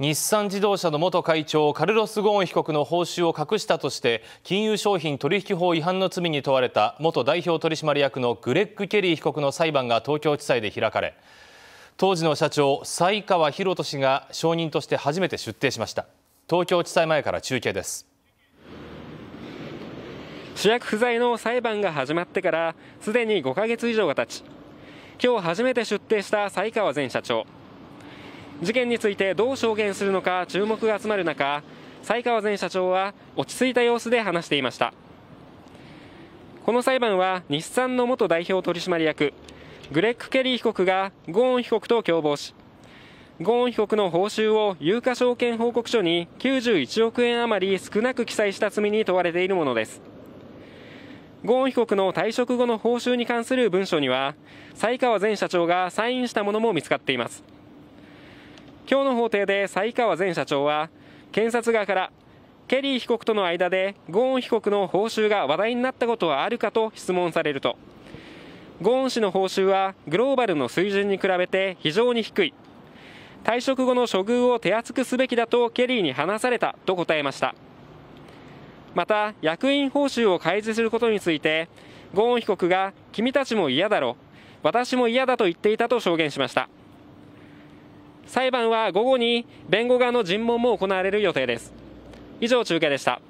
日産自動車の元会長カルロス・ゴーン被告の報酬を隠したとして金融商品取引法違反の罪に問われた元代表取締役のグレッグ・ケリー被告の裁判が東京地裁で開かれ当時の社長西川博人氏が証人として初めて出廷しました。東京地裁前から中継です。主役不在の裁判が始まってからすでに5ヶ月以上が経ち今日初めて出廷した西川前社長。事件についてどう証言するのか注目が集まる中西川前社長は落ち着いた様子で話していました。この裁判は日産の元代表取締役グレッグ・ケリー被告がゴーン被告と共謀しゴーン被告の報酬を有価証券報告書に91億円余り少なく記載した罪に問われているものです。ゴーン被告の退職後の報酬に関する文書には西川前社長がサインしたものも見つかっています。今日の法廷で西川前社長は検察側からケリー被告との間でゴーン被告の報酬が話題になったことはあるかと質問されると。ゴーン氏の報酬はグローバルの水準に比べて非常に低い。退職後の処遇を手厚くすべきだとケリーに話されたと答えました。また役員報酬を開示することについてゴーン被告が君たちも嫌だろ私も嫌だと言っていたと証言しました。裁判は午後に弁護側の尋問も行われる予定です。以上中継でした。